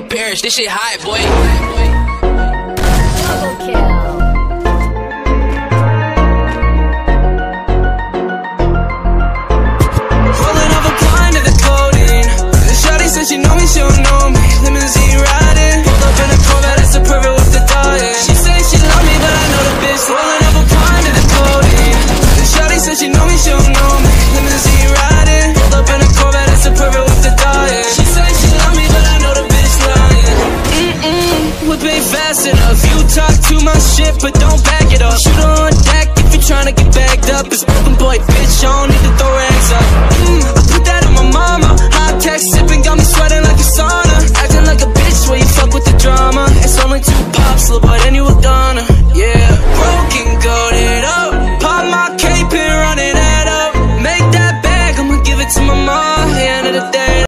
Yo, Parrish, this shit high, boy. Double kill. A said she know me, she don't know me. Limousine riding, pulled up in a Corvette, that's the perfect with the diet. She say she love me, but I know the bitch. Rolling up a pint of the codeine. The shawty said she know me, she don't know me. passing of You talk too much shit, but don't back it up. Shoot on deck if you're trying to get bagged up. It's broken boy, bitch, I don't need to throw rags up. Mm, I put that on my mama. Hot text sipping, got me sweating like a sauna. Acting like a bitch when you fuck with the drama. It's only two pops, little boy, then you a goner. Yeah, broken, goaded up. Pop my cape and run it up. Make that bag, I'ma give it to my mom, yeah, end of the day